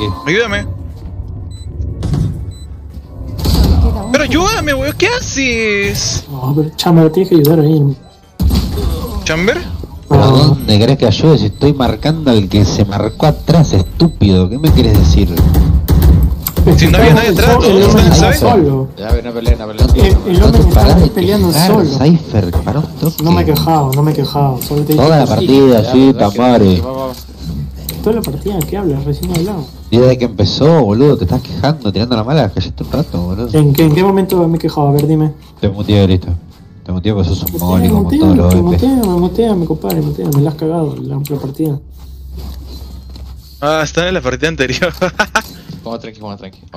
tranqui. Ayúdame. Pero ayúdame, weón, ¿qué haces? No, pero chama, tienes que ayudar ahí. ¿Chamber? ¿Pero No, dónde querés que ayude si estoy marcando al que se marcó atrás, estúpido? ¿Qué me quieres decir? Si no había nadie atrás, todos hombre estaban, está ¿sabes? solo. Ya, no peleen, no peleen. El, hombre de peleando solo. Cypher, pará un. No me he quejado, no me he quejado. Toda la partida, sí, tamare. Toda la partida, ¿qué hablas? Recién hablado. Desde que empezó, boludo, te estás quejando, tirando la mala, callate un rato, boludo. ¿En qué, ¿En qué momento me he quejado? A ver, dime. Te muteo, listo. Te muteo porque sos un mogólico como todos los me mutea, me mutea, me compadre, mutea, me la has cagado la, la partida. Ah, está en la partida anterior. Vamos tranqui, vamos tranqui. Vamos.